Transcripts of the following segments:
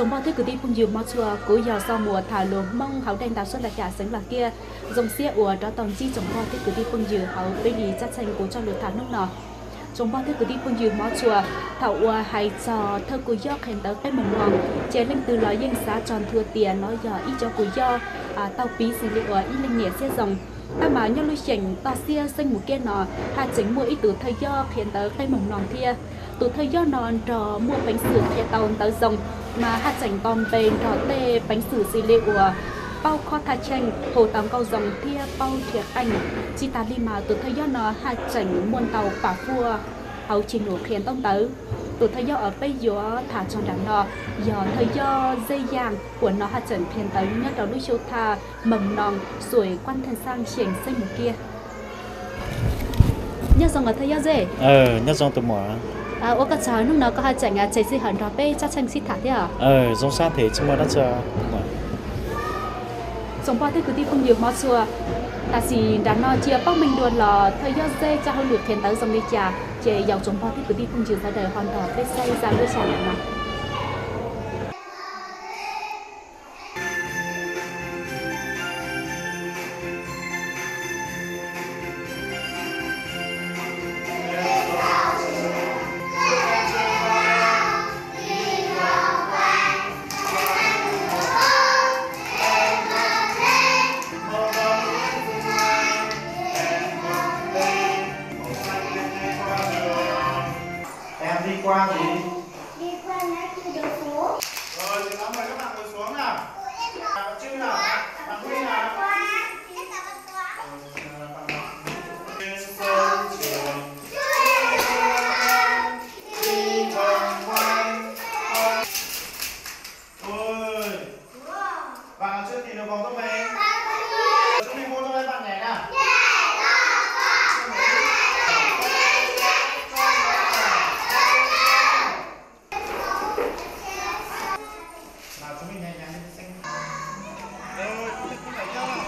chúng bao thế cứ đi phun dừa mà chùa cứ giờ sau mùa, thả lúa mong hậu đen tạo xuất là cả sánh là kia. Dòng xe ủa đó toàn chi chúng bao thế cứ đi phun dừa hậu bên đi chắc chắn cố cho lúa thả nước nọ chúng bao thế cứ đi phun dừa mà chùa, thảo ủa hay cho thơ cứ do khen tới cái mầm hoàng chế lên từ lời dân xã tròn thừa tiền nói giờ ít cho cứ do à tao phí xử lý ủa ít lên nhẹ xe dòng ta mà nhau lưu chỉnh tàu xia xanh một kia nọ hạ chính mua ít từ thời do khiến tới cây mồng nòng thia từ thời do nọ trò mua bánh sữa kia tàu tới dòng mà hạt chảnh bom bền trò tê bánh sử xì lệ của ờ, bao kho tha chanh, hồ tám câu dòng, thia bao thiệt anh, chi ta đi mà từ thời do nó hạt chảnh muôn tàu phả phua ờ, hậu chỉ nổ khiến tông tới từ thời do ở bây giờ thả trong đàn nọ giờ thời do dây dàng của nó hạt chảnh khiến tới nhất đó đuôi châu thà mầm non rồi quan thân sang triển sinh một kia. Nhớ rằng ở thời do dễ ờ nhớ dòng tụi mỏ à ô cái cháu lúc nào có hạt trận à chạy xí hẳn rồi bây chắc chắn xí thả thế à? Ờ dòng sát thế chứ mà đã chờ. Sống bao thế cứ đi không nhiều mà xưa ta chỉ đã nói chia bắc mình đuổi là thời do dễ cho hơn lượt thiên tới dòng đi chả chế giàu sống bao thế cứ đi không nhiều ra đời hoàn toàn phải xây ra đôi sản mà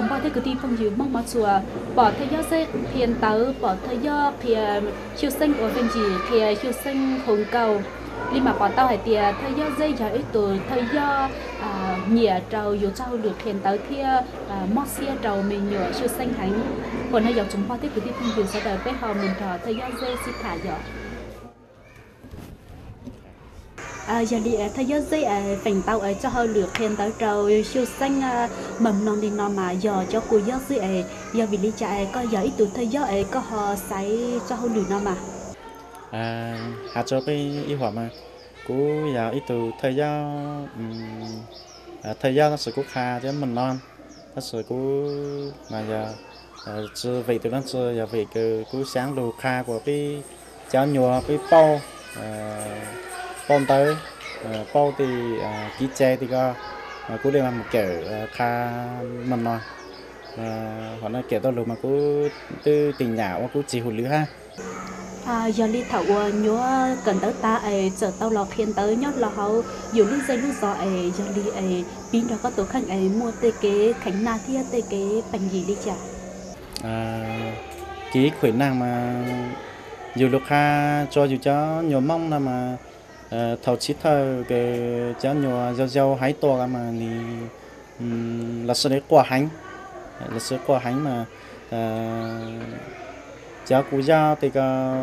sống bỏ thế cứ đi phong dữ mong mà chùa. Bỏ thay gian sẽ thiền tớ bỏ thay gian thì ờ, chiêu sinh của bên gì thì ờ, chiêu sinh hồng cầu. Li mà bỏ tao hay thì ờ, thay gian dây giờ ít tuổi thời gian à, nhẹ trầu dù trâu được thiền tớ thì mót xe trầu mình nhựa chiêu sinh hành còn hay giờ chúng bỏ thế cứ đi phong dữ sẽ đợi bé họ mình thở thay gian dây xin thả giờ à giờ đi thay nhớ dây à phèn tàu cho hơi lược khen tới trâu siêu xanh ờ, mầm non đi nó mà giờ cho cô nhớ dây ấy. Giờ vì lý chạy có giờ ít tuổi thay nhớ ấy có họ sấy cho hơi lược nó mà. À hạt cho cái y hòa mà. Cú giờ ít tuổi thời gian ừm, à, thời gian nó sẽ cú kha chứ mình non. Nó sẽ cú mà giờ à, chưa về từ nó chưa giờ về cứ cú sáng đồ kha của cái cháu nhùa cái bao bao tới bao thì à, ký che thì có à, cú đây là một kiểu à, kha non. À, họ nói kiểu tôi lúc mà cú tư tình nhạo cú chỉ hụt lứa ha. À giờ đi thảo nhớ cần tới ta ấy chờ tao lọ khen tới nhót là họ dù lúc dây lúc gió ấy giờ đi ấy pin đó có tổ khăn ấy mua tê kế khánh na thia tê kế bánh gì đi chả? À, chỉ khuyến năng mà dù lúc ha cho dù cho nhiều mong là mà ờ, Ờ, thầu chỉ thờ cái cháu nhỏ giàu giàu hái to cả mà thì là sự đấy quả hành là sự quả hành mà ờ, cháu cú gia thì cả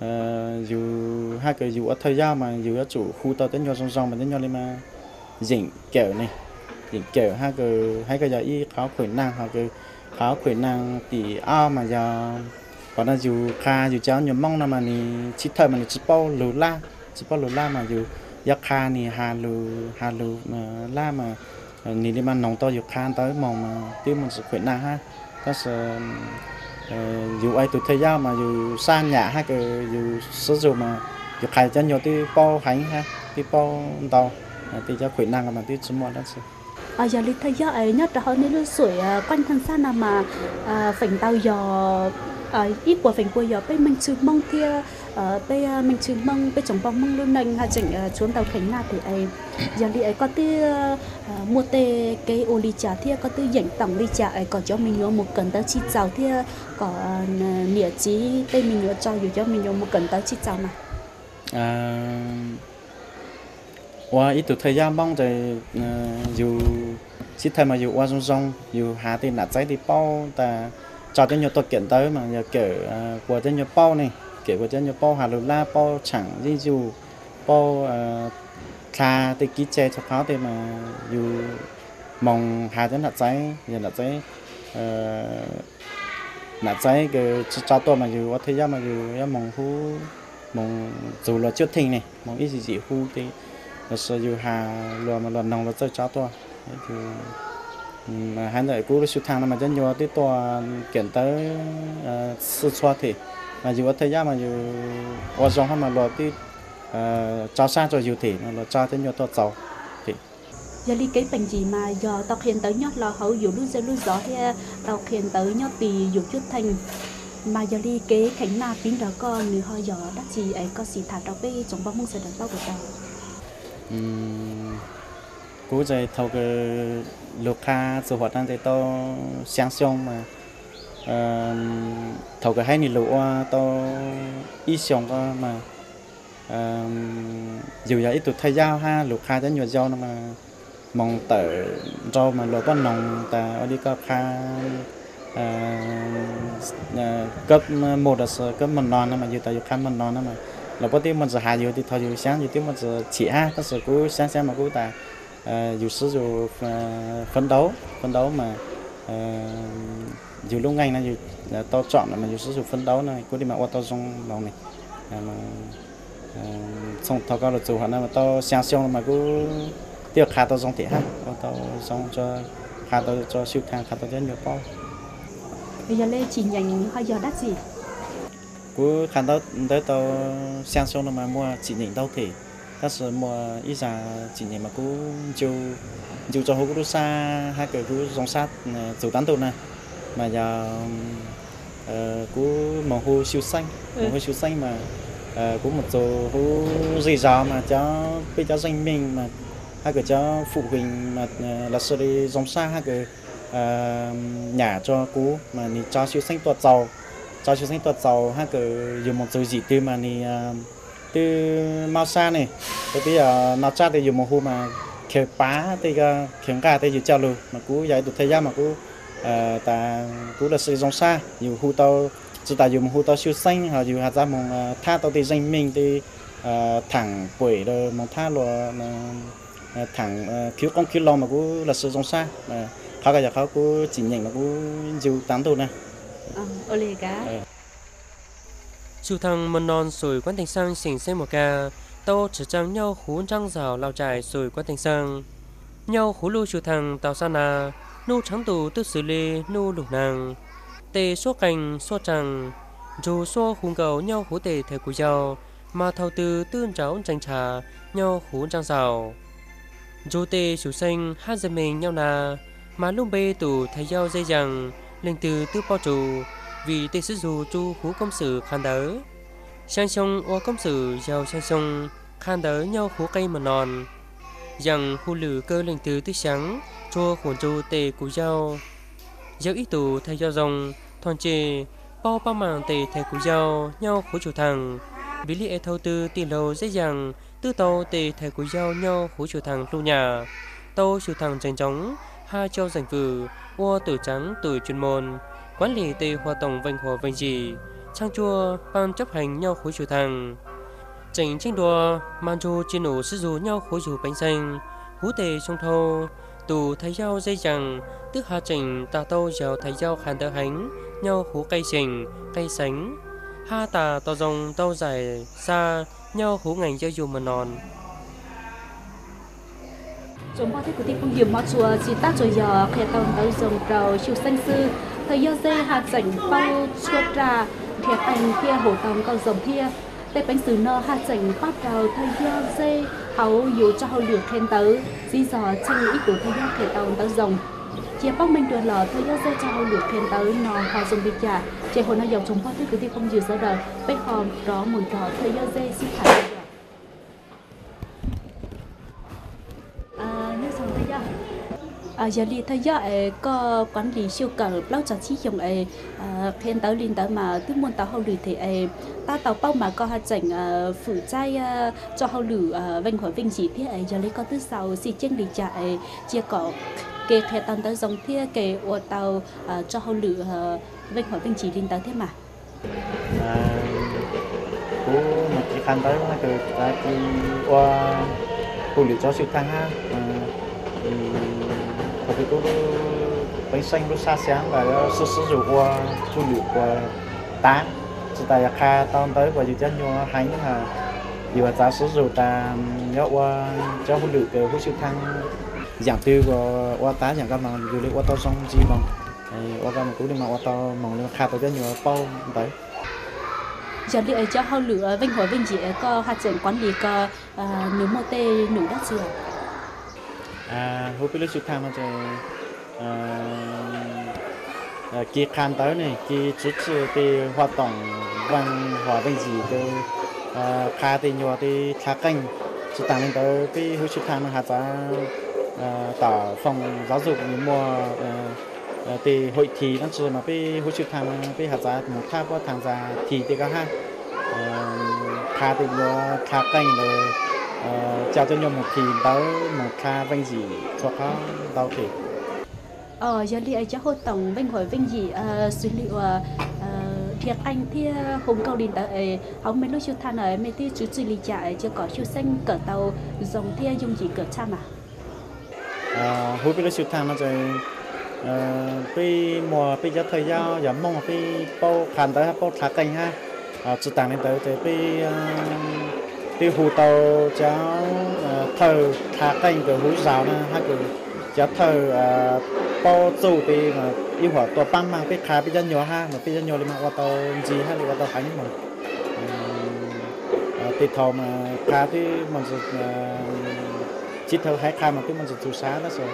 ờ, dù hai cái dù ở thời gian mà dù ở chủ khu tàu tới nhỏ rong rong mà tới nhỏ lên mà dỉnh kiểu này. Dỉnh kiểu hai cái hai cái giờ y khó khỏe năng hoặc cái khảo khỏe năng thì ao mà giờ còn là dù kha dù cháu nhiều mong là mà thì chỉ thời mà ni chỉ bao lù la chỉ bao lù la mà dù giặc kha ni hà lù hà lù mà la mà ờ, ni đi mà nòng to dù kha tới mong mà tiêu mình sự khỏe năng ha đó là dù ai tụi thời gian mà dù xa nhà ha cái dù sử dụng mà dù khai cho nhiều tiêu po hành ha tiêu po tàu thì cho khỏe năng mà tiêu chúng mọi đó sự à giờ lịch thời gian ấy nhất là hơn nên sủi quanh thân xa nào mà à, phành tàu giờ Ờ, à, ít của phần của giờ bên mình chừng mong kia ờ, ở ờ, mình chừng mong bây chồng bông mong luôn nành hà chỉnh chuốn tàu khánh là thì ấy. Giờ đi ấy có tư mua tê cái ô ly trà thì có tư dành tổng ly trà ấy có cho mình nhớ một cần tao chi chào thì có à, chí tên mình nhớ cho dù cho mình nhớ một cần tao chi chào mà. À qua ít tuổi thời gian mong thì dù chỉ thay mà dù qua rong rong dù hà thì nạt giấy thì bao ta cho cho nhiều tổ kiện tới mà nhờ kiểu à, của cho nhiều bao này, kiểu của à, cho nhiều bao hà lô la bao chẳng gì dù bao thà thì ký che cho pháo thì mà dù mong hà cho nạt cháy, giờ nạt cháy à, nạt cháy cái cho tôi mà dù có thấy ra mà dù mong hú, mong dù là chưa thình này, mong ít gì gì hú thì là sợ dù hà lùa mà lùa nồng là cho cho tôi. Thì mà hai người cũ siêu thang mà chân nhiều tới to kiện tới ờ, sư xoa thì mà dù thời gian mà dù ở trong hay mà lùa tới cho xa cho dù thì mà lùa cho tới nhiều to giàu giờ đi cái bệnh gì mà giờ tao hiện tới nhót là hậu dù lúc giờ lúc gió thì tao hiện tới nhót thì dù chút thành. Mà giờ đi cái khánh na pin đó con nữa hơi giờ đắt gì ấy có gì thả đâu bây trong bao mong sẽ được bao của tao cú rồi thâu cái lục kha sự hoạt năng thì to sáng sông mà. Ờ, thâu cái hai nị lũ to ờ, ít sông mà. Dù vậy ít thay giao ha lục kha cho nhiều giao nó mà. Mong tở rau mà lúa con nồng ta ở đi có kha. Ờ, ờ, cấp một là cấp mình non mà dù ta dù kha mình non mà. Lúa có tiếng mình giờ hạ dù thì thôi dù sáng dù tiếng mình giờ chỉ ha có sự cú sáng sáng mà cú ta dù sử dụng ờ, phấn đấu phấn đấu mà ờ, dù lúc ngay là dù là to chọn là mà dù sử dụng phấn đấu này cú đi mà ô tô trong lòng này. Mà ờ, xong thao cao là dù hẳn mà to sáng sáng mà cú tiếc khá to trong thể ha. Ô tô xong cho khá to cho siêu thang khá to cho nhiều bao bây giờ lên chỉ nhành hơi giờ đắt gì? Cú khán đó tới tao sang xong mà mua chỉ nhìn đâu thì ta sẽ mua ít ra chỉ nhìn mà cú chiều chiều cho hố cú xa hai cái cú dòng sát chiều tán tụ này mà giờ ờ, cú màu hô siêu xanh màu hô siêu xanh mà ờ, cú một số hố gì đó mà cho bây giờ danh mình mà hai cái cho phụ huynh mà ờ, là sự đi dòng xa hai cái ờ, nhà cho cú mà ni cho siêu xanh tuột giàu cho chúng sinh tuột giàu ha cứ dùng một từ gì từ mà ni à, từ mau xa này tại bây giờ nó cha thì dùng một hôm mà khéo phá thì cái khéo cả thì dùng chào luôn mà cú dạy được thời gian mà cú à, ta cú là sự giống xa. Dùng khu tàu chỉ ta dùng khu tàu siêu xanh hoặc dùng hạt ra một à, tha tàu thì danh mình thì thẳng quỷ rồi một tha à, thẳng khiếu con khiếu lo mà cú là sự giống xa. Mà họ cái giờ họ cú chỉ nhận mà cú dù tám tuổi này ờ ô lê cá Chu thằng mần non rồi quan thành sang xỉnh xe một ca, tao trở trang nhau hú trăng rào lao trải rồi quan thành sang. Nhau hú lưu chu thằng tao sa na, nu trắng tù tư xử lê nu lục nàng. Tề số cành số trăng, dù số hùng cầu nhau hú tề thể của nhau, mà thầu tư tương cháu tranh trà nhau hú trăng rào. Dù tề chủ sinh hát dân mình nhau na, mà lúc bê tù thấy giao dây rằng, linh từ tư bao trù, vì tê sư dù chu phú công sử khan đỡ. Sang sông ô công sử giàu sang sông, khan đỡ nhau phú cây mà non. Rằng khu lử cơ lệnh từ tư sáng, chua khuẩn chu tề cú giàu. Giàu ít tù thay giao dòng, thon chê, bao bao màng tề thay cú giàu nhau hú chủ thằng. vì lý e thâu tư tiền lâu dễ dàng tư tàu tề thay cú giàu nhau hú chủ thằng lưu nhà tàu chủ thằng tranh chóng hai châu giành vừa ô tử trắng tuổi chuyên môn quản lý tề hoạt động vinh hòa vinh gì trang chua ban chấp hành nhau khối chủ thằng. Chỉnh tranh đua, man chu chi nổ sử dù nhau khối chủ bánh xanh. Hú tề sông thâu, tù thái giao dây chẳng tức hà chỉnh tà tâu giàu thái giao khán tơ hánh. Nhau hú cây trình cây sánh. Ha tà tò rồng tâu dài, xa. Nhau hú ngành giao dù mà nòn. chúng ta thấy công dường mà chùa chỉ ta rồi giờ khi tàu tàu dòng tàu chiều xanh sư thời yêu dê hạt rảnh bao chua trà, thiệt anh kia hồ tàu tàu dòng kia tê bánh sứ nơ hạt rảnh bắt đầu thời yêu dê hấu dù cho hậu lửa khen tới di dò chân ý của thời yêu khi tàu tớ dòng chia bóc mình được lọ thời yêu dê cho hậu lửa khen tới nó hòa dùng bị trả chế hồn nó dòng thứ cứ đi không dừa ra đời. Bây hòm đó mùi rõ thời yêu dê xin thả à như xong thấy chưa à giờ đi thấy giờ có quản lý siêu cờ lâu cho chi dùng ấy khen tới liên tới mà tức muốn tàu hậu lử thì ờ, ấy ta tàu bao mà có hạt chỉnh ờ, phụ trai ờ, cho hậu lử vinh khỏi vinh chỉ thế ấy giờ lấy có thứ sau xì chân đi chạy chia có kê khe tao tới dòng thế, kê ô tàu cho hậu lử vinh khỏi vinh chỉ liên tới thế mà. À, Cũng một cái khăn tới là từ ra cái qua phụ liệu cho siêu thăng ha có cái cú bánh xanh nó xa sáng và sơ sơ dụng qua phụ liệu qua tán. Chỉ tại kha tao tới và dự chân nhau hành là dù là ta sơ dụng ta nhớ qua cho phụ liệu cái siêu thăng giảm tiêu qua qua tá giảm các mà dù liệu qua tao xong gì bằng. Qua các mà cũng đi mà qua tao mong lên kha tao cho nhiều bao tới. Giờ đi cho hậu lửa ờ, vinh hỏi vinh chỉ có hạt chỉnh quản lý, có ờ, nếu một tê nụ đất chưa à hôm nay chúng ta thì à, à kia khăn tới này kia 支持 cái hoạt động văn hóa bên gì cái à khá thì nhiều thì khá kênh chúng ta lên tới cái hôm chúng ta hạt giá à, tỏ phòng giáo dục như mua à, thì hội thì đang chỉ mà cái hôm chúng ta cái hạt giá một tháp qua tham gia thì thì có ha. Khá thì nhiều khá kênh rồi chào cho nhau một thì tới một kha vinh gì cho khó đau thì ờ giờ đi ấy cho hội tổng vinh hội vinh gì xử liệu thiệt anh thì hôm cầu điện tới họ mấy lúc chưa than ấy mấy tí chú xử lý chạy chưa có chú xanh cỡ tàu dòng thì dùng gì cỡ cha mà à hôm bây giờ chú than nó rồi bây mùa bây giờ thời gian giờ mong bây bao khăn tới bao thả canh ha. Chú tặng lên tới thì bây đi hù tàu cháu ờ, thờ thả canh cái hú giáo nè, hay cái cháu thờ bao chủ thì mà yêu hòa tổ băng mang cái khá bây giờ nhỏ ha, mà bây giờ nhỏ thì mà qua tàu gì hay là qua tàu hành mà. Ờ, thì thầu mà khá thì mình sẽ ờ, chỉ thầu hai khá mà cái mình sẽ chủ xá đó rồi.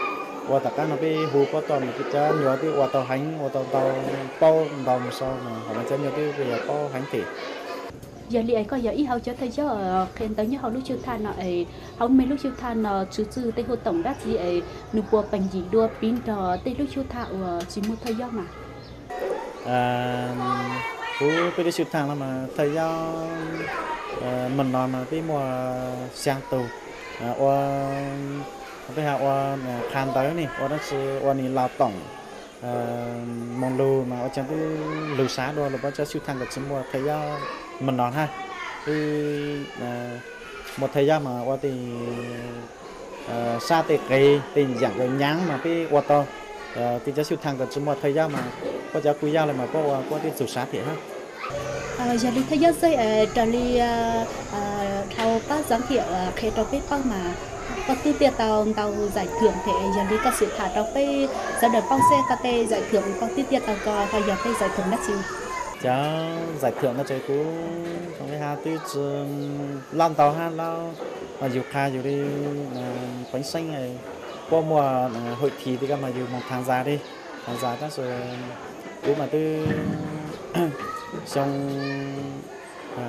Qua tất cả nó bị hù qua tàu mà cái cháu nhỏ thì qua tàu hành qua tàu tàu bao tàu sau mà họ mà cháu nhỏ thì bây giờ bao hành thì giờ li ấy có giờ ít hậu cho thấy cho ờ, khen tới như hậu lúc chưa than nó ấy. Hậu mấy lúc chưa than nó chứ chứ tây hồ tổng đắt gì ấy, nụ bùa bánh gì đua pin trò tây lúc chưa thạo ờ, chỉ một thời gian mà. À cú cái lúc chưa than là mà thời gian ờ, mình nói mà cái mùa sang tù qua cái hậu qua khan tới nè qua đó 是 qua này lao tổng mong lưu mà ở trong cái lưu xá đó là bao giờ siêu thăng được, chỉ mùa thời gian mình nói ha thì à, một thời gian mà qua thì à, xa thì cái tình dạng cái nháng mà cái qua to à, thì cho siêu thăng còn một thời gian mà có giá quý giá là mà có qua cái sự sát thì ha. À, dạ, giờ đi thời gian xây ở trở đi thao các giám hiệu khi trong biết con mà có tư tiệt tàu tàu giải thưởng thì giờ đi có sự thả trong cái giờ đợt băng xe có tê giải thưởng có tư tiệt tàu có giờ cái giải thưởng đất gì cháu giải thưởng nó chơi cú trong cái hà tư lan tàu ha lao mà dù kha dù đi bánh xanh này, qua mùa à, hội thi thì các mà dù một tháng giá đi. Tháng giá các rồi, cú mà tư trong à,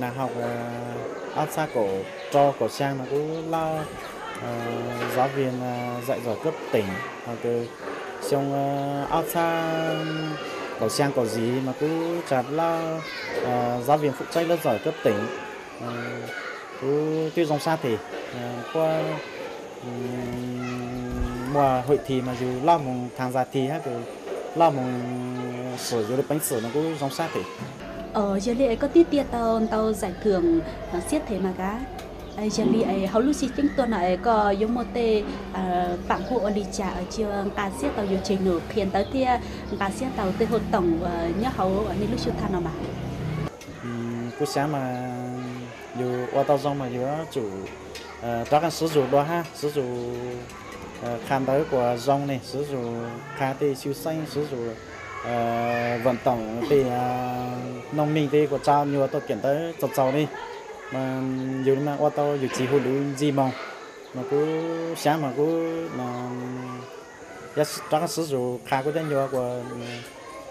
nhà học à, áp xa cổ, cho cổ sang nó cứ lao giáo viên dạy giỏi cấp tỉnh. Hoặc từ trong áp xa cầu sang cầu gì mà cứ chặt là uh, giáo viên phụ trách lớp giỏi cấp tỉnh. Uh, cứ tiêu dòng xa thì uh, qua um, mùa hội thì mà dù lo mùng tháng già thì ha cứ lo mùng sửa dụng được bánh sửa nó cũng dòng xa thì. Ở giờ li có tiết tiết tao tao giải thưởng siết thế mà cá ai giờ vì ai hầu lúc gì chính tuần này ờ, có giống một tê bạn hộ đi trả ở trường cá siết tàu dù trình nửa phiền tới thì ờ, cá siết tàu tê hội tổng ờ, nhớ hầu ở những lúc chưa than nào mà Ừm, sáng mà dù qua tàu dòng mà dù chủ đó là sử dụng đó ha sử dụng khăn tới của dòng này sử dụng khá thì siêu xanh sử dụng vận tổng thì nông uh, thì của cha nhiều tôi kiểm tới chọc cháu đi mà dù mà qua tàu dù chỉ hữu lưu gì mà mà cứ sáng mà cứ mà giá trắng là sử dụng khá của tên nhiều của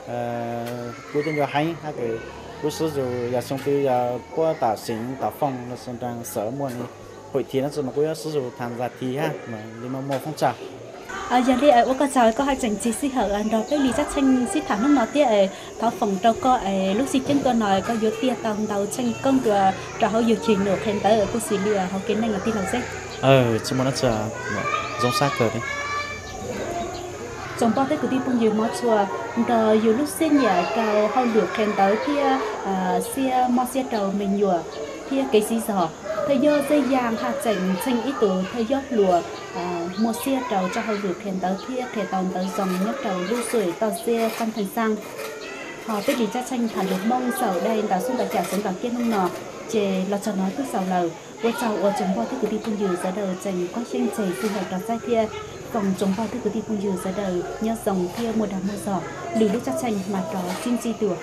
uh, của tên nhiều hay hay cái cứ sử dụng giá xong thì giá dạ, qua tả sinh tả phong là xong trang sở mua này hội thi nó rồi mà cứ sử dụng tham gia thi ha mà nhưng mà mua phong trào à giờ li ấy có cháu có hai chàng chỉ xí hở anh đó cái lý chắc tranh xí thẳng lúc nó tia ấy tháo phòng trâu có ấy lúc xí chính tuần này có yếu tia tàu tàu tranh công rồi rồi hầu dù trình nửa khen tới ở cô xí lìa hầu kiến này là tin là sẽ ờ chứ mà nó chờ giống sát cờ đấy trong bao cái cứ đi bung nhiều mót chùa. Đờ nhiều lúc xin nhờ cao hao lược khen tới kia à xe mót xe đầu mình nhùa. Kia cái gì giờ thời giờ dây giang hạt chỉnh chỉnh ít từ thời do lùa một xe trầu cho hầu lược khen tới thia thể tàu tới dòng nhất trầu, lưu sưởi tàu xe con thành sang. Họ biết đi cha tranh thả được mông sầu đây đã xuống đại trả xuống cả kia nông nọ. Chè lo cho nói cứ sầu lầu. Qua sầu ở chúng bao thức cứ đi phun dừa giờ đầu chỉnh quá sinh chảy sinh hoạt đặt sai kia còn chúng bao thức của đi phun dừa ra đời, nhớ dòng kia một đám mưa giỏ lì lúc cha chanh mà đó chim chi tửa